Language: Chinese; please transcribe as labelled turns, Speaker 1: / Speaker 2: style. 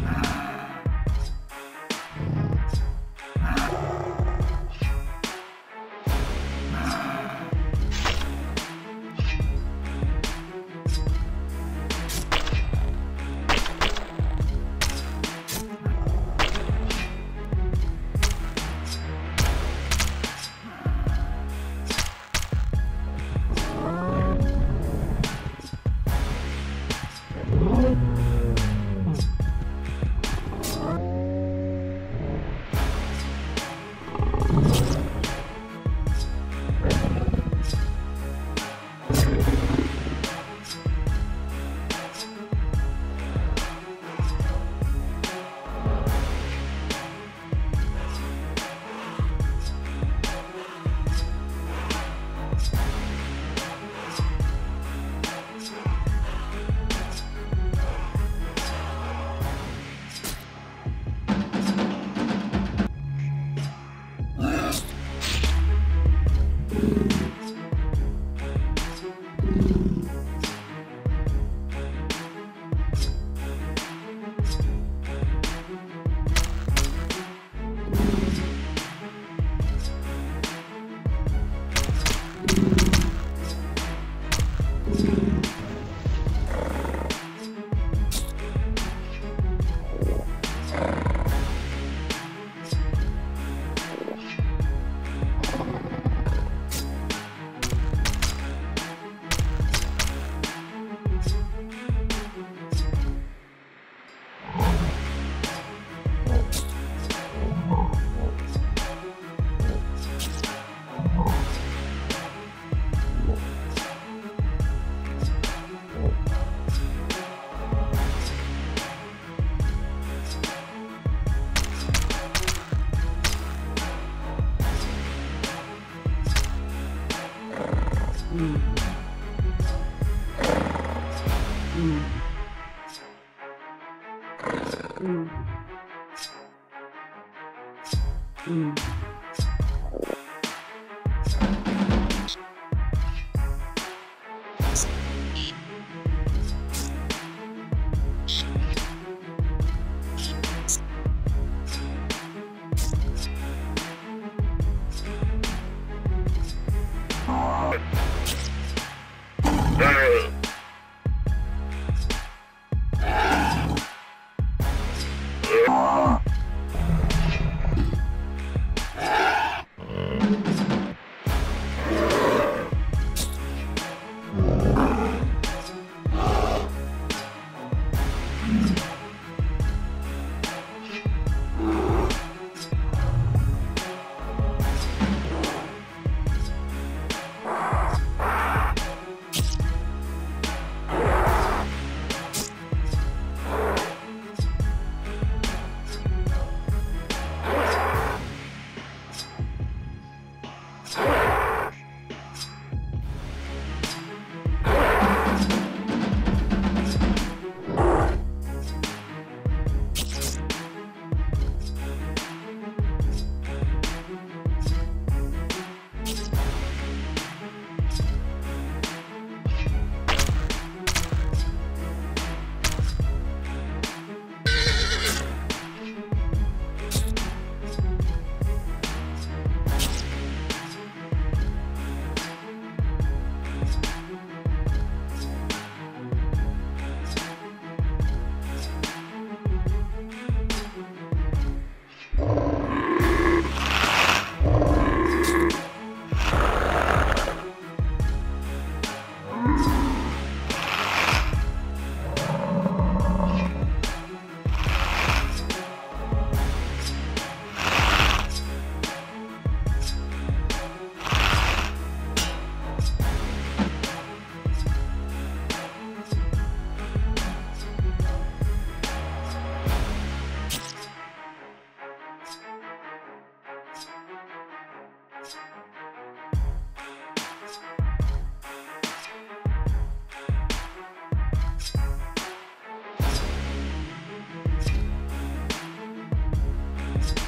Speaker 1: Bye. 嗯，嗯，嗯，嗯。Hey. Bye.